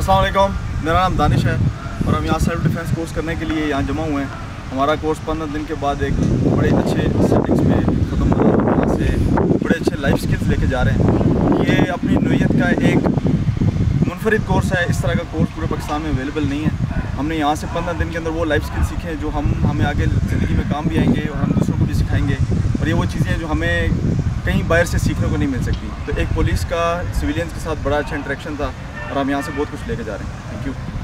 असलम मेरा नाम दानिश है और हम यहाँ सेल्फ डिफेंस कोर्स करने के लिए यहाँ जमा हुए हैं। हमारा कोर्स पंद्रह दिन के बाद एक बड़े अच्छे सेटिंग्स में ख़त्म हो रहा है। से बड़े अच्छे लाइफ स्किल्स लेके जा रहे हैं। ये अपनी नोयत का एक मुनफरद कोर्स है। इस तरह का कोर्स पूरे पाकिस्तान में अवेलेबल नहीं है। हमने यहाँ से पंद्रह दिन के अंदर वो लाइफ स्किल सीखे हैं जो हम, हमें आगे ज़िंदगी में काम भी आएँगे और हम दूसरों को भी सिखाएँगे। और ये वो चीज़ें हैं जो हमें कहीं बाहर से सीखने को नहीं मिल सकती। तो एक पुलिस का सिविलियंस के साथ बड़ा अच्छा इंटरेक्शन था। और हम यहाँ से बहुत कुछ लेके जा रहे हैं। Thank you